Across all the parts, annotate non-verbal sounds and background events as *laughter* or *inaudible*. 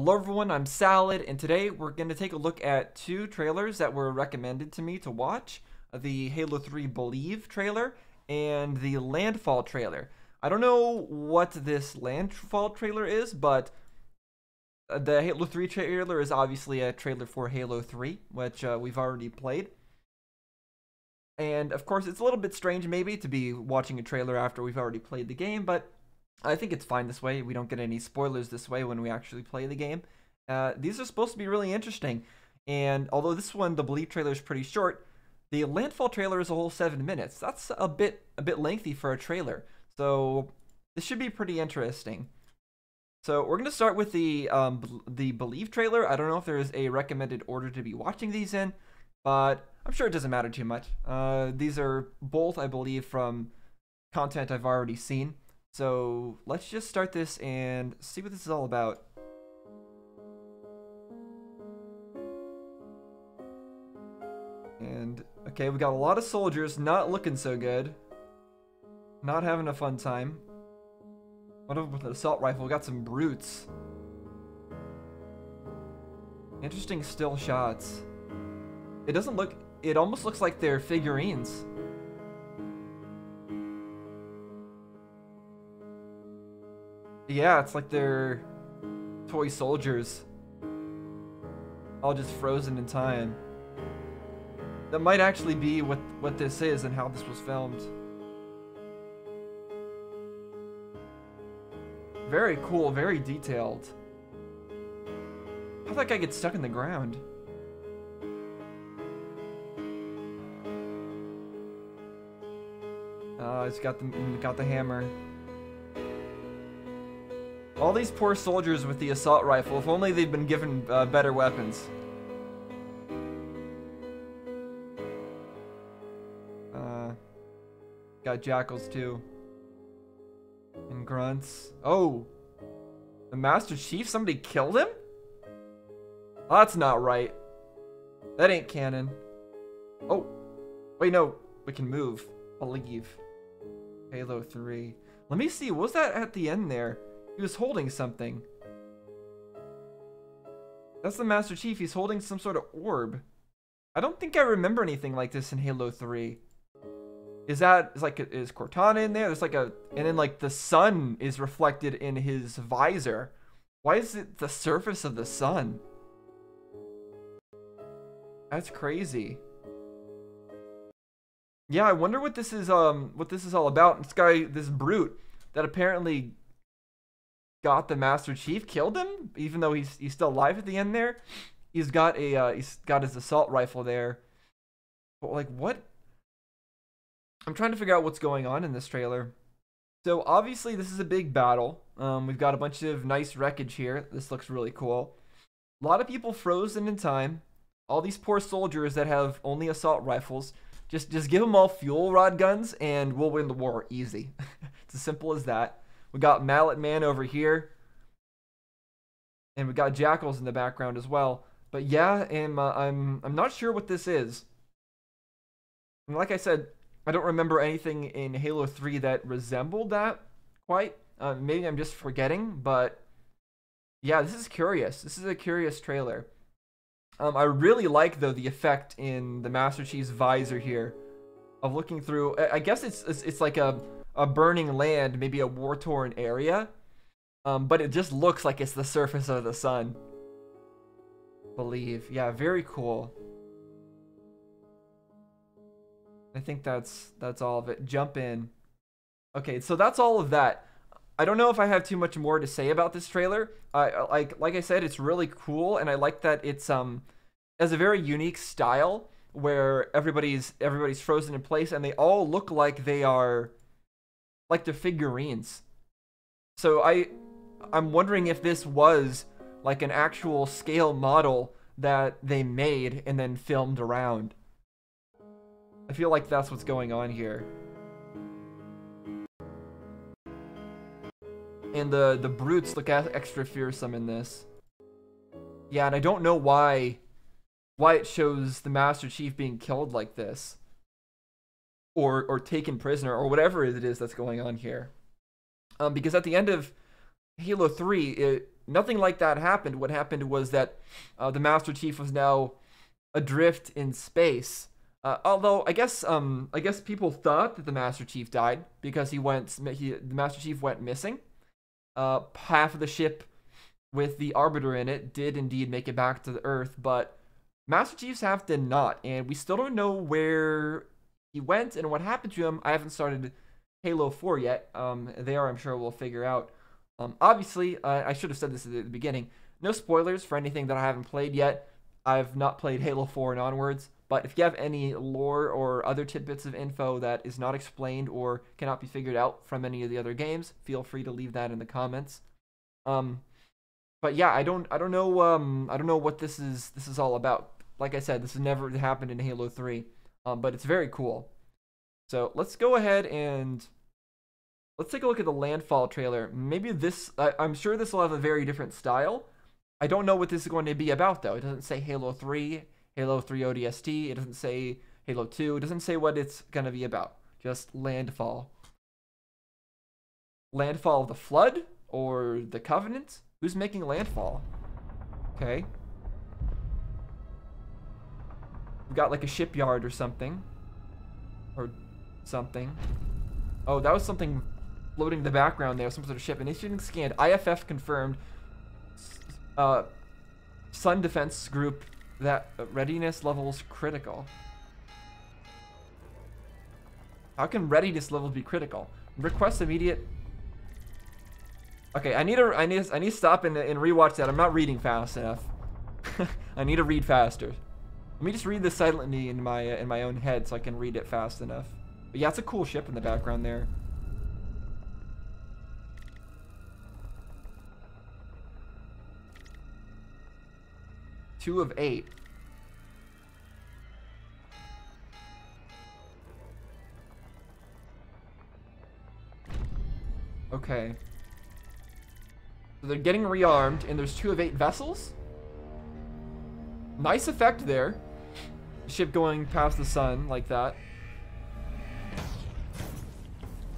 Hello everyone, I'm Salad, and today we're going to take a look at two trailers that were recommended to me to watch. The Halo 3 Believe trailer and the Landfall trailer. I don't know what this Landfall trailer is, but the Halo 3 trailer is obviously a trailer for Halo 3, which uh, we've already played. And of course, it's a little bit strange maybe to be watching a trailer after we've already played the game, but I think it's fine this way. We don't get any spoilers this way when we actually play the game. Uh, these are supposed to be really interesting. And although this one, the Believe trailer is pretty short, the Landfall trailer is a whole seven minutes. That's a bit a bit lengthy for a trailer. So this should be pretty interesting. So we're gonna start with the um, the Believe trailer. I don't know if there's a recommended order to be watching these in, but I'm sure it doesn't matter too much. Uh, these are both, I believe, from content I've already seen. So let's just start this and see what this is all about. And, okay, we got a lot of soldiers not looking so good. Not having a fun time. What with an assault rifle? We got some brutes. Interesting still shots. It doesn't look... It almost looks like they're figurines. Yeah, it's like they're toy soldiers. All just frozen in time. That might actually be what, what this is and how this was filmed. Very cool, very detailed. How'd that guy get stuck in the ground? Uh, he's got the got the hammer. All these poor soldiers with the assault rifle, if only they'd been given uh, better weapons. Uh, got jackals too. And grunts. Oh! The Master Chief? Somebody killed him? Oh, that's not right. That ain't canon. Oh! Wait, no. We can move. Believe. Halo 3. Let me see. What was that at the end there? He was holding something. That's the Master Chief. He's holding some sort of orb. I don't think I remember anything like this in Halo 3. Is that is like is Cortana in there? There's like a and then like the sun is reflected in his visor. Why is it the surface of the sun? That's crazy. Yeah, I wonder what this is um what this is all about. This guy, this brute that apparently got the Master Chief, killed him, even though he's he's still alive at the end there. He's got a uh, he's got his assault rifle there. But like what? I'm trying to figure out what's going on in this trailer. So obviously this is a big battle. Um, we've got a bunch of nice wreckage here. This looks really cool. A lot of people frozen in time. All these poor soldiers that have only assault rifles. Just just give them all fuel rod guns and we'll win the war easy. *laughs* it's as simple as that. We got Mallet Man over here. And we got Jackals in the background as well. But yeah, I'm, uh, I'm, I'm not sure what this is. And like I said, I don't remember anything in Halo 3 that resembled that quite. Uh, maybe I'm just forgetting, but yeah, this is curious. This is a curious trailer. Um, I really like though the effect in the Master Chief's visor here of looking through. I guess it's it's, it's like a a burning land, maybe a war torn area. Um, but it just looks like it's the surface of the sun. Believe. Yeah, very cool. I think that's that's all of it. Jump in. Okay, so that's all of that. I don't know if I have too much more to say about this trailer. I like like I said, it's really cool, and I like that it's um has a very unique style where everybody's everybody's frozen in place, and they all look like they are like the figurines. So I I'm wondering if this was like an actual scale model that they made and then filmed around. I feel like that's what's going on here. And the the brutes look extra fearsome in this. Yeah, and I don't know why why it shows the Master Chief being killed like this or or taken prisoner or whatever it is that's going on here. Um, because at the end of Halo 3, it, nothing like that happened. What happened was that uh, the Master Chief was now adrift in space. Uh, although I guess um, I guess people thought that the Master Chief died because he went he, the Master Chief went missing. Uh, half of the ship with the Arbiter in it did indeed make it back to the Earth, but Master Chief's half did not, and we still don't know where he went and what happened to him. I haven't started Halo 4 yet. Um, there, I'm sure we'll figure out. Um, obviously, uh, I should have said this at the beginning. No spoilers for anything that I haven't played yet. I've not played *laughs* Halo 4 and onwards, but if you have any lore or other tidbits of info that is not explained or cannot be figured out from any of the other games, feel free to leave that in the comments. Um, but yeah, I don't, I don't know, um, I don't know what this is, this is all about. Like I said, this has never happened in Halo 3, um, but it's very cool. So let's go ahead and let's take a look at the Landfall trailer. Maybe this, I, I'm sure this will have a very different style. I don't know what this is going to be about though. It doesn't say Halo 3, Halo 3 ODST. It doesn't say Halo 2. It doesn't say what it's going to be about. Just Landfall. Landfall of the Flood or the Covenant? Who's making Landfall? Okay. We got like a shipyard or something. Or something. Oh, that was something floating in the background there, some sort of ship. Initiating scanned. IFF confirmed. Uh, Sun Defense Group that readiness levels critical. How can readiness levels be critical? Request immediate. Okay, I need to I need I need to stop and, and rewatch that. I'm not reading fast enough. *laughs* I need to read faster. Let me just read this silently in my uh, in my own head so I can read it fast enough. But yeah, it's a cool ship in the background there. Two of eight. Okay. So they're getting rearmed, and there's two of eight vessels? Nice effect there. Ship going past the sun like that.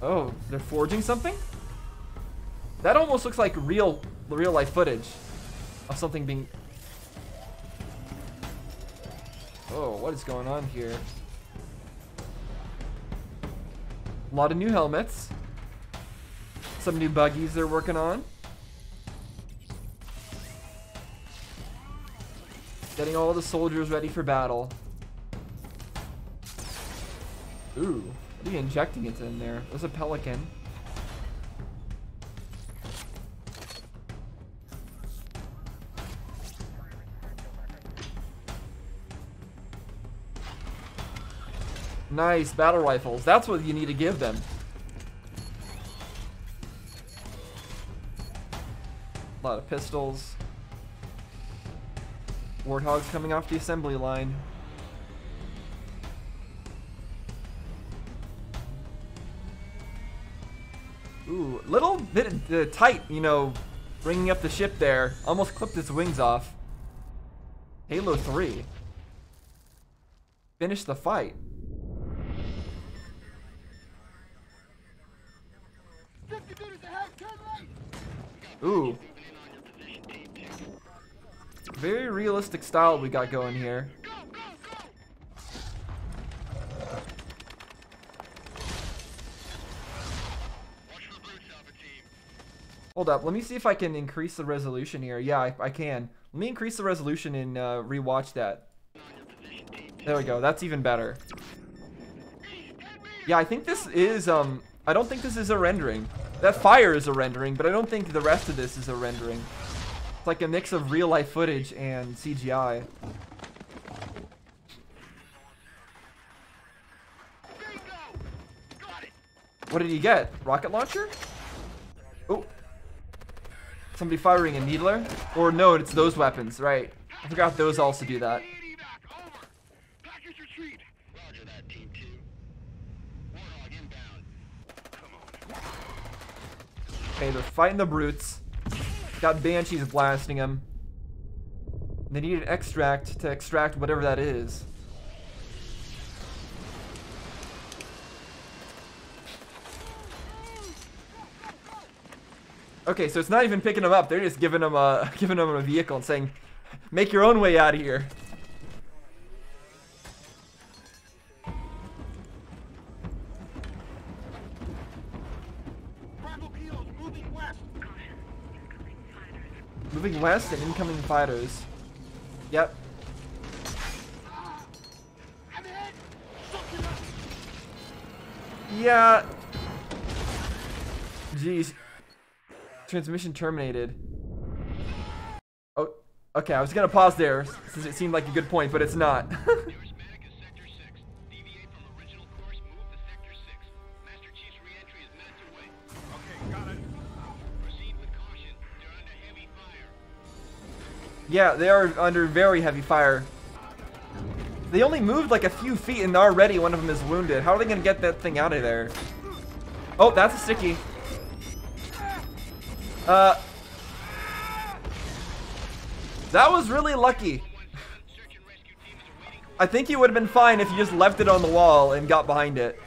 Oh, they're forging something? That almost looks like real, real life footage of something being... Oh, what is going on here? A lot of new helmets. Some new buggies they're working on. Getting all the soldiers ready for battle. Ooh. What are you injecting it in there? There's a pelican. Nice, battle rifles. That's what you need to give them. A lot of pistols. Warthogs coming off the assembly line. Little bit uh, tight, you know, bringing up the ship there. Almost clipped its wings off. Halo 3. Finish the fight. Ooh. Very realistic style we got going here. Hold up, let me see if I can increase the resolution here. Yeah, I, I can. Let me increase the resolution and uh, rewatch that. There we go, that's even better. Yeah, I think this is, um, I don't think this is a rendering. That fire is a rendering, but I don't think the rest of this is a rendering. It's like a mix of real life footage and CGI. What did he get? Rocket launcher? Oh, Somebody firing a needler? Or no, it's those weapons, right. I forgot those also do that. Okay, they're fighting the brutes. Got banshees blasting them. They need an extract to extract whatever that is. Okay, so it's not even picking them up. They're just giving them a *laughs* giving them a vehicle and saying, "Make your own way out of here." Moving west and incoming fighters. Yep. Yeah. Jeez. Transmission terminated. Oh, okay. I was gonna pause there since it seemed like a good point, but it's not. *laughs* Yeah, they are under very heavy fire. They only moved like a few feet and already one of them is wounded. How are they going to get that thing out of there? Oh, that's a sticky. Uh, that was really lucky. I think you would have been fine if you just left it on the wall and got behind it.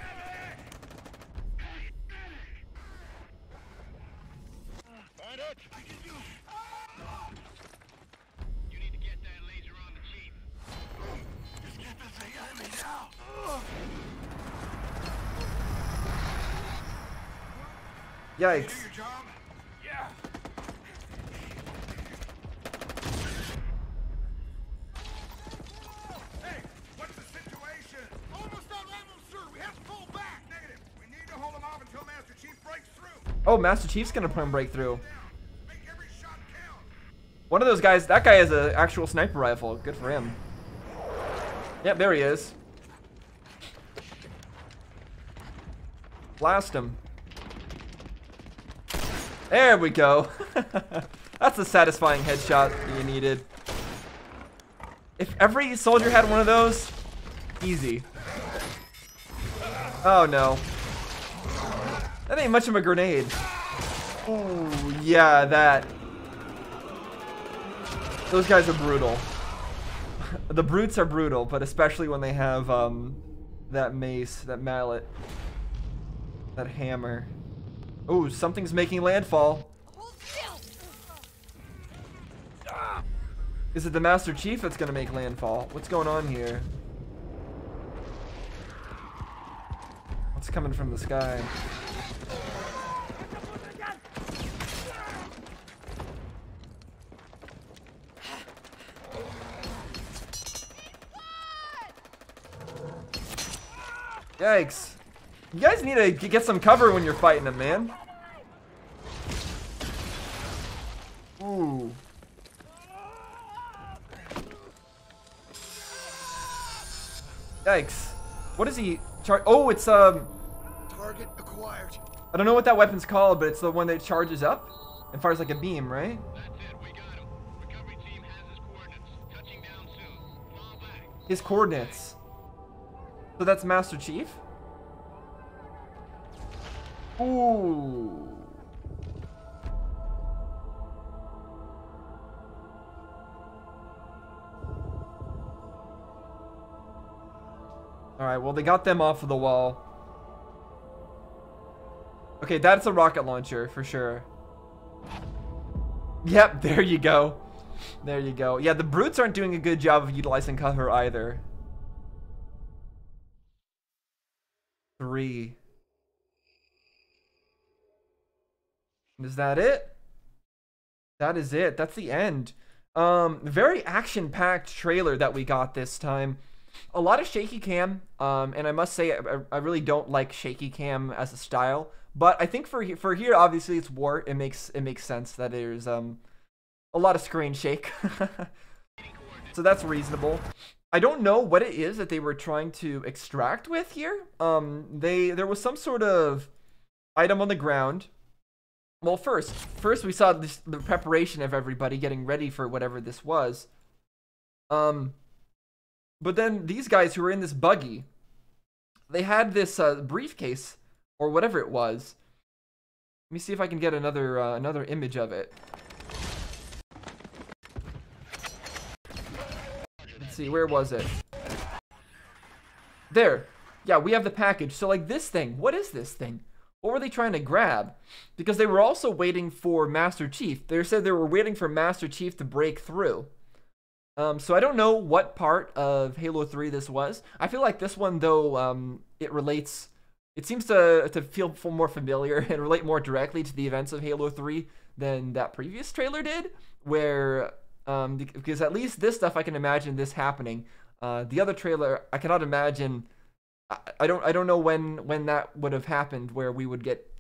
Yikes. Yeah. Hey, what's the situation? Almost out of ammo, sir. We have to pull back. Negative. We need to hold them off until Master Chief breaks through. Oh, Master Chief's gonna put him breakthrough. One of those guys, that guy has an actual sniper rifle. Good for him. Yep, there he is. Blast him. There we go. *laughs* That's a satisfying headshot you needed. If every soldier had one of those, easy. Oh no. That ain't much of a grenade. Oh, yeah, that. Those guys are brutal. *laughs* the brutes are brutal, but especially when they have um, that mace, that mallet, that hammer. Oh, something's making landfall. Is it the Master Chief that's gonna make landfall? What's going on here? What's coming from the sky? Yikes. You guys need to get some cover when you're fighting them, man. Ooh. Yikes. What is he? Char oh, it's um. Target acquired. I don't know what that weapon's called, but it's the one that charges up and fires like a beam, right? That's it, So that's Master Chief? Ooh. Alright, well they got them off of the wall. Okay, that's a rocket launcher for sure. Yep, *laughs* there you go. There you go. Yeah, the brutes aren't doing a good job of utilizing cover either. Three. Is that it? That is it. That's the end. Um, very action-packed trailer that we got this time. A lot of shaky cam, um, and I must say I, I really don't like shaky cam as a style. But I think for for here, obviously it's war. It makes it makes sense that there's um a lot of screen shake, *laughs* so that's reasonable. I don't know what it is that they were trying to extract with here. Um, they there was some sort of item on the ground. Well, first, first we saw this, the preparation of everybody getting ready for whatever this was. Um, but then these guys who were in this buggy, they had this uh, briefcase or whatever it was. Let me see if I can get another uh, another image of it. Let's see, where was it? There. Yeah, we have the package. So like this thing, what is this thing? what were they trying to grab? Because they were also waiting for Master Chief. They said they were waiting for Master Chief to break through. Um, so I don't know what part of Halo 3 this was. I feel like this one, though, um, it relates. It seems to to feel more familiar *laughs* and relate more directly to the events of Halo 3 than that previous trailer did. Where, um, because at least this stuff I can imagine this happening. Uh, the other trailer I cannot imagine. I, I don't I don't know when when that would have happened where we would get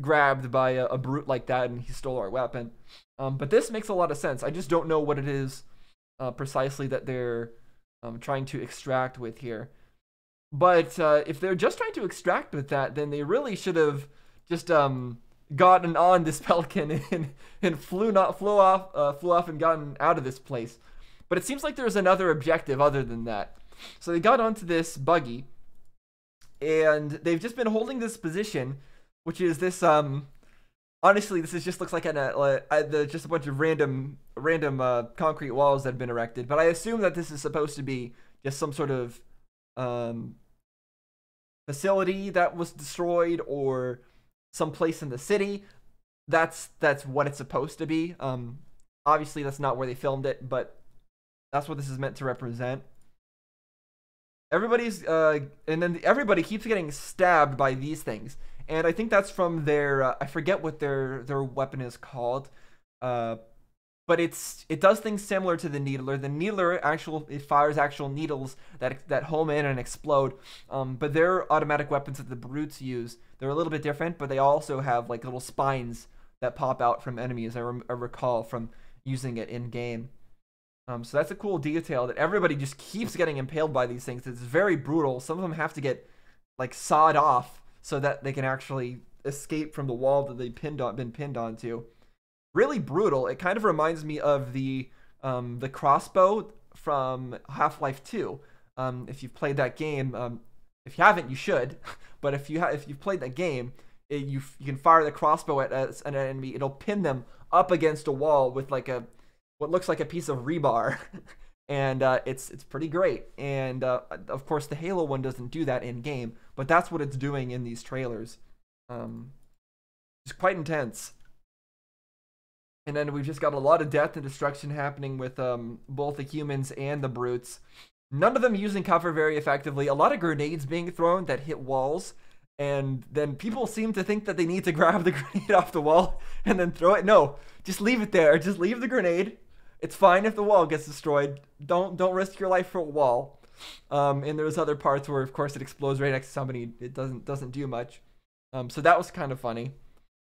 grabbed by a, a brute like that and he stole our weapon. Um, but this makes a lot of sense. I just don't know what it is uh, precisely that they're um, trying to extract with here. But uh, if they're just trying to extract with that, then they really should have just um, gotten on this *laughs* pelican and, and flew not flew off uh, flew off and gotten out of this place. But it seems like there's another objective other than that. So they got onto this buggy, and they've just been holding this position, which is this um honestly, this is just looks like an, uh, uh, just a bunch of random random uh, concrete walls that have been erected. But I assume that this is supposed to be just some sort of um, facility that was destroyed or some place in the city. That's that's what it's supposed to be. Um, obviously, that's not where they filmed it, but that's what this is meant to represent. Everybody's uh, and then everybody keeps getting stabbed by these things and I think that's from their uh, I forget what their their weapon is called, uh, but it's it does things similar to the needler. The needler actual it fires actual needles that that home in and explode. Um, but their automatic weapons that the brutes use they're a little bit different, but they also have like little spines that pop out from enemies. I, rem- I recall from using it in game. Um, so that's a cool detail that everybody just keeps getting impaled by these things. It's very brutal. Some of them have to get like sawed off so that they can actually escape from the wall that they've pinned on, been pinned onto. Really brutal. It kind of reminds me of the um, the crossbow from Half Life Two. Um, if you've played that game, um, if you haven't, you should. *laughs* But if you ha- if you've played that game, it, you you can fire the crossbow at, at an enemy. It'll pin them up against a wall with like a what looks like a piece of rebar. *laughs* and uh, it's it's pretty great. And uh, of course, the Halo one doesn't do that in game, but that's what it's doing in these trailers. Um, it's quite intense. And then we've just got a lot of death and destruction happening with um, both the humans and the brutes. None of them using cover very effectively. A lot of grenades being thrown that hit walls. And then people seem to think that they need to *laughs* grab the grenade off the wall and then throw it. No, just leave it there. Just leave the grenade. It's fine if the wall gets destroyed. Don't don't risk your life for a wall. Um, and there's other parts where, of course, it explodes right next to somebody. It doesn't doesn't do much. Um, so that was kind of funny.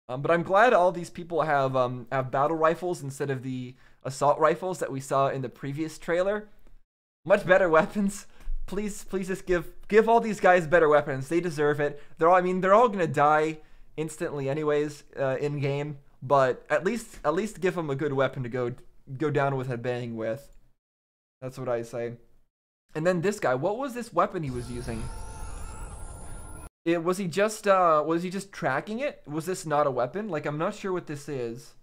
Um, but I'm glad all these people have um, have battle rifles instead of the assault rifles that we saw in the previous trailer. Much better *laughs* weapons. Please, please just give give all these guys better weapons. They deserve it. They're all, I mean, they're all gonna die instantly anyways uh, in game. But at least at least give them a good weapon to go go down with a bang with. That's what I say. And then this guy, what was this weapon he was using? It was he just uh was he just tracking it? Was this not a weapon? Like I'm not sure what this is.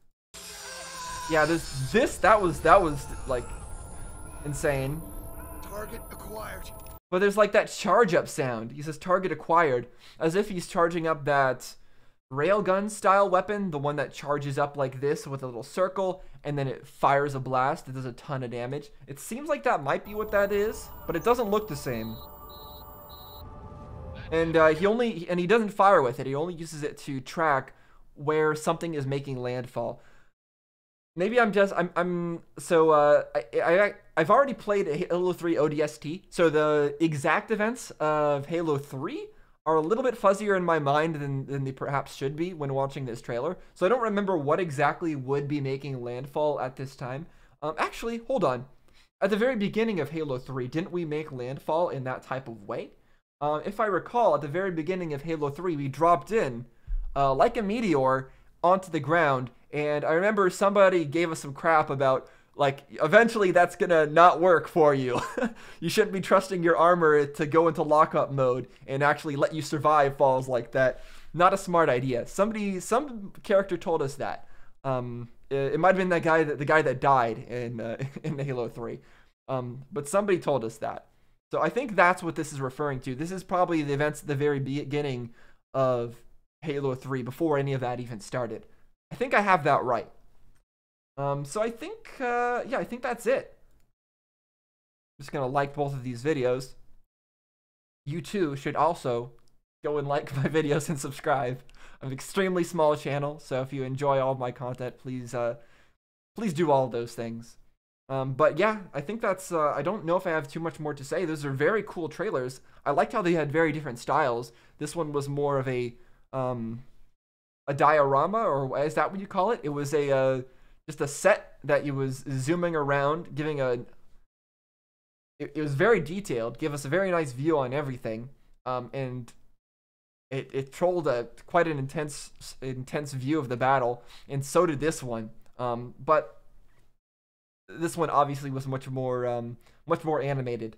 Yeah, this this that was that was like insane. Target acquired. But there's like that charge up sound. He says target acquired as if he's charging up that railgun style weapon, the one that charges up like this with a little circle and then it fires a blast. that does a ton of damage. It seems like that might be what that is, but it doesn't look the same. And uh, he only and he doesn't fire with it. He only uses it to track where something is making landfall. Maybe I'm just I'm I'm so uh, I, I I've already played Halo 3 ODST, so the exact events of Halo 3 are a little bit fuzzier in my mind than, than they perhaps should be when watching this trailer. So I don't remember what exactly would be making landfall at this time. Um, actually, hold on. At the very beginning of Halo 3, didn't we make landfall in that type of way? Um, if I recall, at the very beginning of Halo 3, we dropped in uh, like a meteor onto the ground, and I remember somebody gave us some crap about like eventually that's gonna not work for you. *laughs* you shouldn't be trusting your armor to go into lockup mode and actually let you survive falls like that. Not a smart idea. Somebody, some character told us that. Um, it, it might have been that guy, that the guy that died in uh, *laughs* in Halo Three. Um, but somebody told us that. So I think that's what this is referring to. This is probably the events at the very beginning of Halo 3 before any of that even started. I think I have that right. Um, so I think, uh, yeah, I think that's it. I'm just gonna like both of these videos. You too should also go and like *laughs* my videos and subscribe. I'm an extremely small channel, so if you enjoy all my content, please, uh, please do all those things. Um, but yeah, I think that's. Uh, I don't know if I have too much more to say. Those are very cool trailers. I liked how they had very different styles. This one was more of a um, a diorama, or is that what you call it? It was a uh, just a set that you was zooming around, giving a. It, it was very detailed, give us a very nice view on everything, um, and it it trolled a quite an intense intense view of the battle, and so did this one. Um, but this one obviously was much more um, much more animated.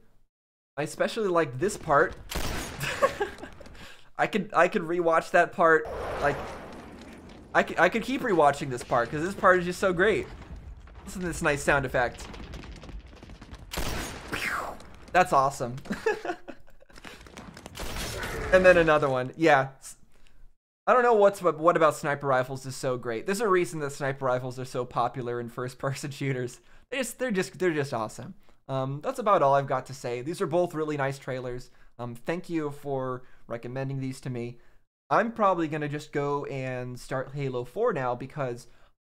I especially like this part. *laughs* I could I could rewatch that part like I could I could keep rewatching this part because this part is just so great. Listen to this nice sound effect. That's awesome. *laughs* and then another one. Yeah. I don't know what's what about sniper rifles is so great. There's a reason that sniper rifles are so popular in first-person *laughs* shooters. They just, they're just they're just awesome. Um, that's about all I've got to say. These are both really nice trailers. Um, thank you for recommending these to me. I'm probably gonna just go and start Halo 4 now because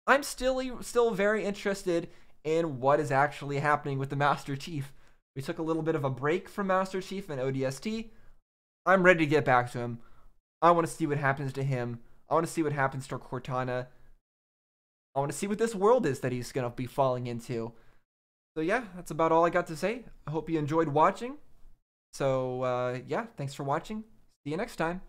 I'm still still very interested in what is actually happening with the Master Chief. We took a little bit of a break from Master Chief and ODST. I'm ready to get back to him. I want to see what happens to him. I want to see what happens to Cortana. I want to see what this world is that he's going to be falling into. So, yeah, that's about all I got to say. I hope you enjoyed watching. So, uh, yeah, thanks for watching. See you next time.